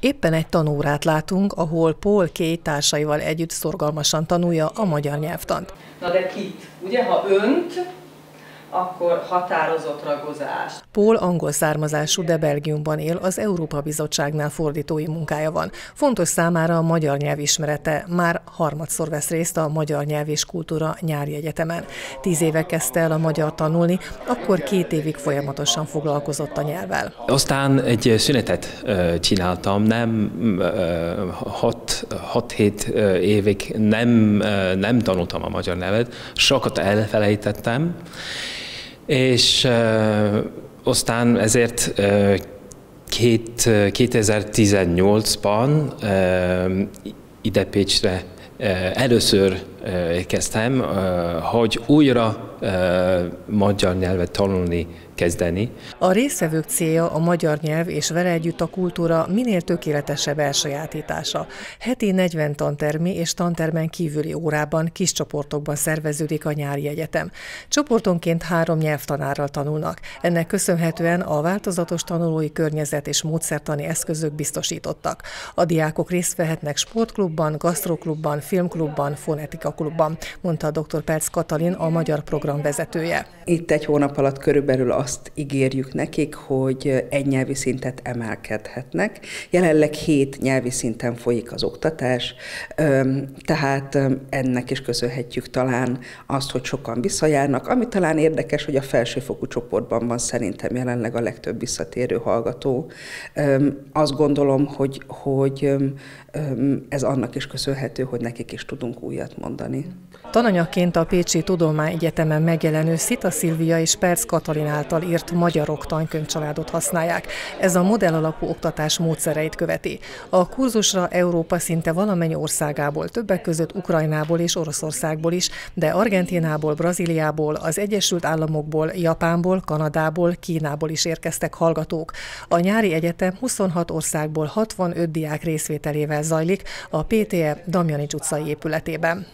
Éppen egy tanórát látunk, ahol Paul K. társaival együtt szorgalmasan tanulja a magyar nyelvtant. Na de kit? Ugye, ha önt, akkor határozott ragozás. Paul angol származású, de Belgiumban él, az Európa Bizottságnál fordítói munkája van. Fontos számára a magyar nyelv ismerete, már harmadszor vesz részt a Magyar Nyelv és Kultúra nyári egyetemen. Tíz éve kezdte el a magyar tanulni, akkor két évig folyamatosan foglalkozott a nyelvvel. Aztán egy szünetet csináltam, nem hat-hét évig nem, nem tanultam a magyar nyelvet, sokat elfelejtettem, és aztán ezért két, 2018-ban uh, ide Pécsre először kezdtem, hogy újra magyar nyelvet tanulni kezdeni. A részvevők célja a magyar nyelv és vele együtt a kultúra minél tökéletesebb elsajátítása. Heti 40 tantermi és tantermen kívüli órában kis csoportokban szerveződik a nyári egyetem. Csoportonként három nyelvtanárral tanulnak. Ennek köszönhetően a változatos tanulói környezet és módszertani eszközök biztosítottak. A diákok részt vehetnek sportklubban, gasztroklubban, filmklubban, fonetika klubban, mondta dr. Perc Katalin, a magyar program vezetője. Itt egy hónap alatt körülbelül azt ígérjük nekik, hogy egy nyelvi szintet emelkedhetnek. Jelenleg hét nyelvi szinten folyik az oktatás, tehát ennek is köszönhetjük talán azt, hogy sokan visszajárnak. Ami talán érdekes, hogy a felsőfokú csoportban van szerintem jelenleg a legtöbb visszatérő hallgató. Azt gondolom, hogy, hogy ez annak is köszönhető, hogy nekik is tudunk újat mondani. Tananyaként a Pécsi Tudományegyetemen megjelenő Szita Szilvia és Perc Katalin által írt magyarok tankönyvcsaládot használják. Ez a modell alapú oktatás módszereit követi. A kurzusra Európa szinte valamennyi országából, többek között Ukrajnából és Oroszországból is, de Argentinából, Brazíliából, az Egyesült Államokból, Japánból, Kanadából, Kínából is érkeztek hallgatók. A nyári egyetem 26 országból 65 diák részvételével zajlik a PTE Damjanics utcai épületében.